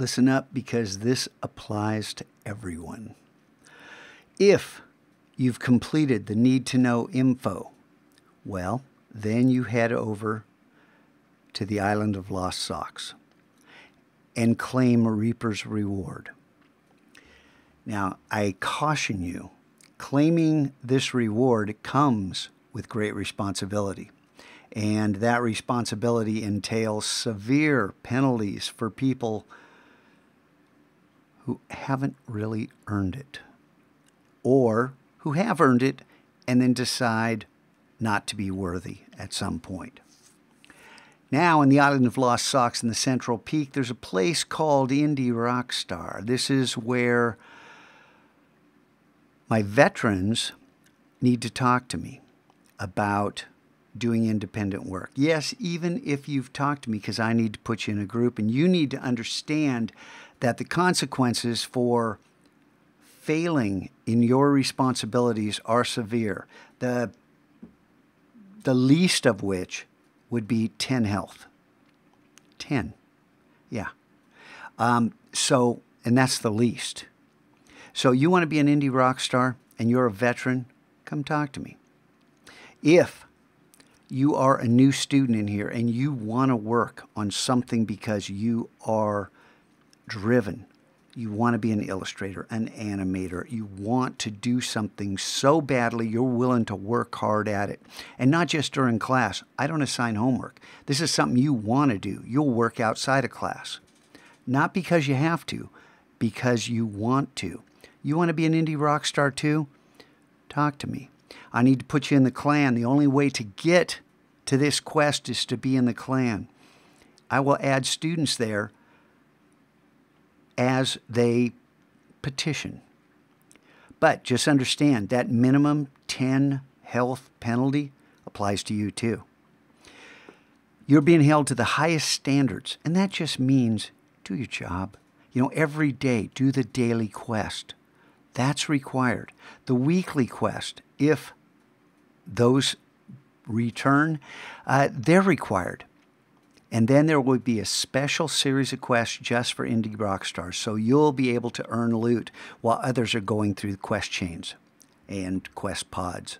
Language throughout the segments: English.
listen up because this applies to everyone. If you've completed the need to know info, well, then you head over to the island of lost socks and claim Reaper's reward. Now, I caution you, claiming this reward comes with great responsibility. And that responsibility entails severe penalties for people who haven't really earned it or who have earned it and then decide not to be worthy at some point. Now, in the island of Lost Socks in the Central Peak, there's a place called Indie Rockstar. This is where my veterans need to talk to me about doing independent work. Yes, even if you've talked to me, because I need to put you in a group, and you need to understand that the consequences for failing in your responsibilities are severe. The, the least of which would be 10 health. 10. Yeah. Um, so, and that's the least. So, you want to be an indie rock star and you're a veteran, come talk to me. If you are a new student in here and you want to work on something because you are driven, you want to be an illustrator, an animator, you want to do something so badly you're willing to work hard at it. And not just during class. I don't assign homework. This is something you want to do. You'll work outside of class. Not because you have to, because you want to. You want to be an indie rock star too? Talk to me. I need to put you in the clan. The only way to get to this quest is to be in the clan. I will add students there as they petition. But just understand that minimum 10 health penalty applies to you too. You're being held to the highest standards, and that just means do your job. You know, every day, do the daily quest. That's required. The weekly quest, if those return, uh, they're required. And then there will be a special series of quests just for indie rock stars. So you'll be able to earn loot while others are going through quest chains and quest pods.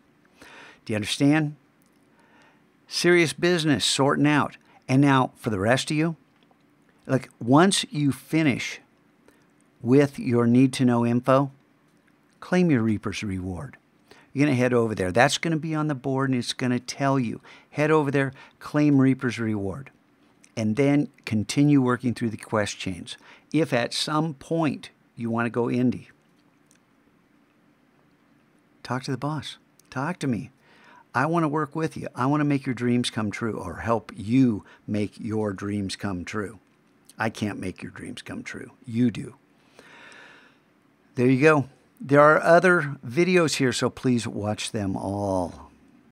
Do you understand? Serious business sorting out. And now for the rest of you, like once you finish with your need to know info, claim your Reaper's reward. You're going to head over there. That's going to be on the board and it's going to tell you head over there, claim Reaper's reward and then continue working through the quest chains. If at some point you want to go indie, talk to the boss. Talk to me. I want to work with you. I want to make your dreams come true or help you make your dreams come true. I can't make your dreams come true. You do. There you go. There are other videos here, so please watch them all.